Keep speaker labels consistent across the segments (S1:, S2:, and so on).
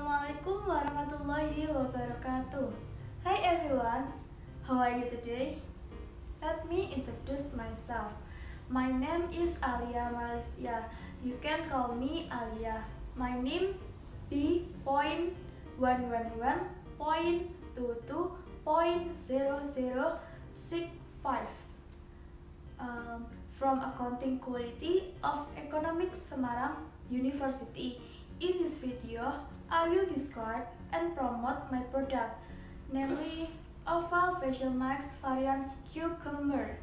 S1: Assalamualaikum warahmatullahi wabarakatuh. Hi everyone, how are you today? Let me introduce myself. My name is Alia Malaysia. You can call me Alia. My name B point one one one point two two point zero zero six five. Um, from Accounting Quality of Economics Semarang University. In this video, I will describe and promote my product, namely Ovale Facial Mask variant Cucumber.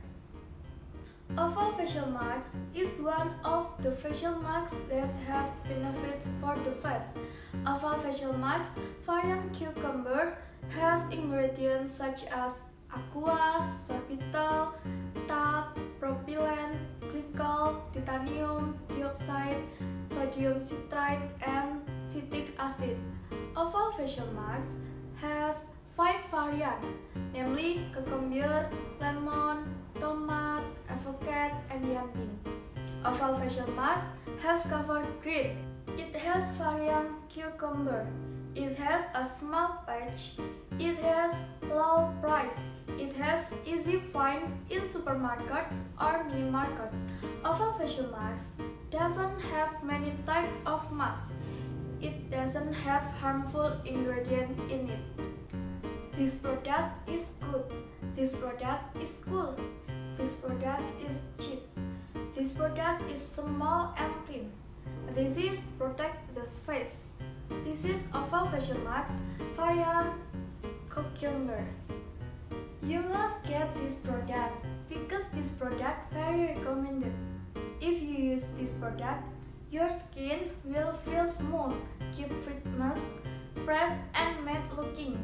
S1: Ovale facial mask is one of the facial masks that have benefits for the face. Ovale facial mask variant Cucumber has ingredients such as aqua, sorbitol, talc, propylene, glycol, titanium dioxide, sodium citrate, and citric acid. Ovale facial mask has five variants, namely cucumber, lemon, tomato, avocado, and yambin. Ovale facial mask has cover grid. It has variant cucumber. It has a small patch. It has low price. It has easy find in supermarkets or mini markets. Ovale facial mask doesn't have many types of mask. It doesn't have harmful ingredient in it. This product is good. This product is cool. This product is cheap. This product is small and thin. This is protect the face. This is Ovale facial mask variant cucumber. This product because this product very recommended. If you use this product, your skin will feel smooth, keep freshness, fresh and matte looking.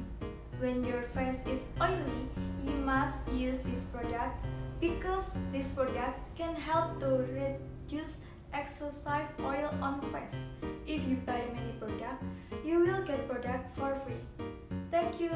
S1: When your face is oily, you must use this product because this product can help to reduce excessive oil on face. If you buy many products, you will get product for free. Thank you.